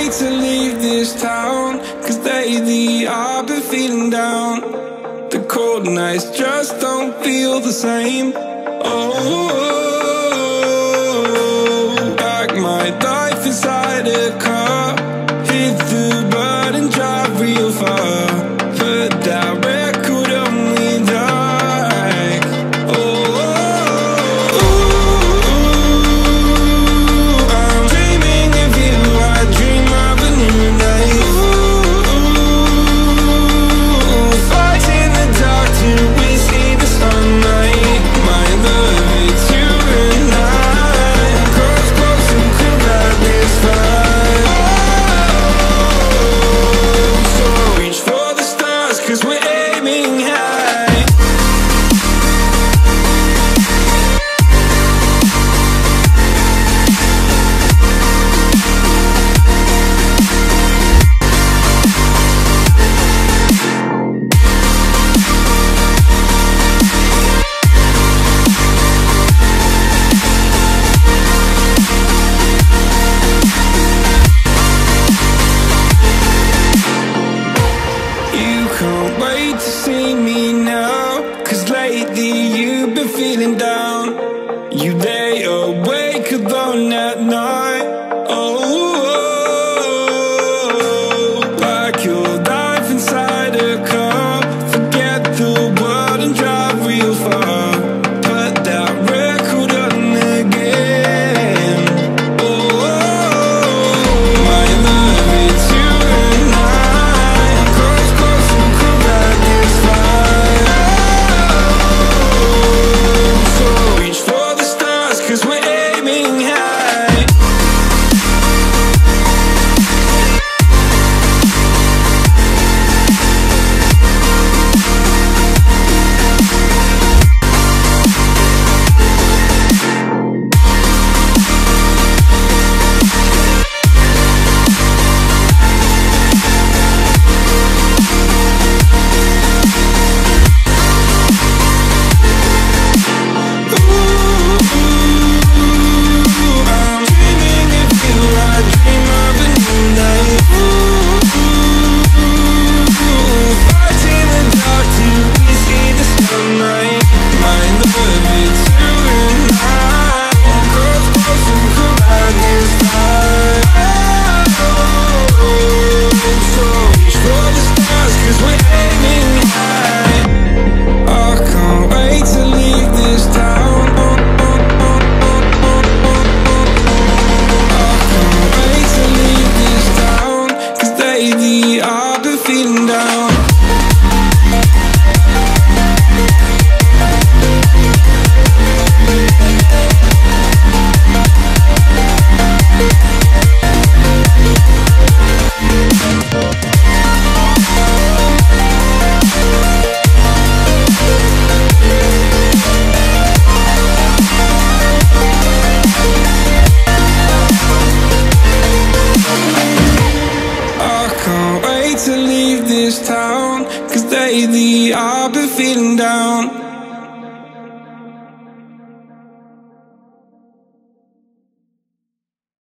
wait to leave this town Cause lately I've been feeling down. The cold nights just don't feel the same. Oh, oh back my life inside. lately I've been feeling down.